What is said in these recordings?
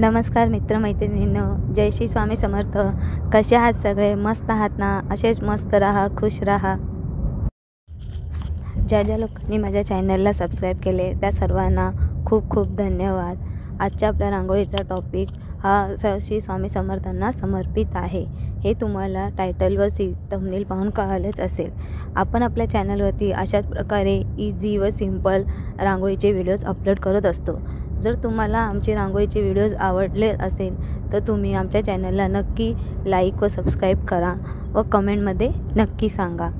नमस्कार मित्रमैत्रिणींनो जय श्री स्वामी समर्थ. कसे आहात सगळे? मस्त आहात ना? असेच मस्त राहा खुश राहा. ज्या ज्या लोकांनी माझ्या चॅनलला सबस्क्राईब केले त्या सर्वांना खूप खूप धन्यवाद. आजच्या आपल्या रांगोळीचा टॉपिक हा स श्री स्वामी समर्थांना समर्पित आहे. हे तुम्हाला टायटल व सी थंबनेल पाहून कळालंच असेल. आपण आपल्या चॅनलवरती अशाच प्रकारे इझी व सिंपल रांगोळीचे व्हिडिओज अपलोड करत असतो. जर तुम्हाला आमचे रांगोळीचे व्हिडिओज आवडले असेल तर तुम्ही आमच्या चॅनलला नक्की लाईक व सबस्क्राईब करा व कमेंटमध्ये नक्की सांगा.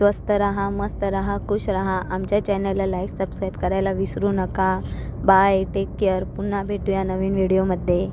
स्वस्त रहा मस्त रहा खुश रहा. आमच्या चॅनलला लाईक सबस्क्राईब करायला विसरू नका. बाय टेक केअर पुन्हा भेटूया नवीन व्हिडिओमध्ये